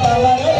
pra laranja.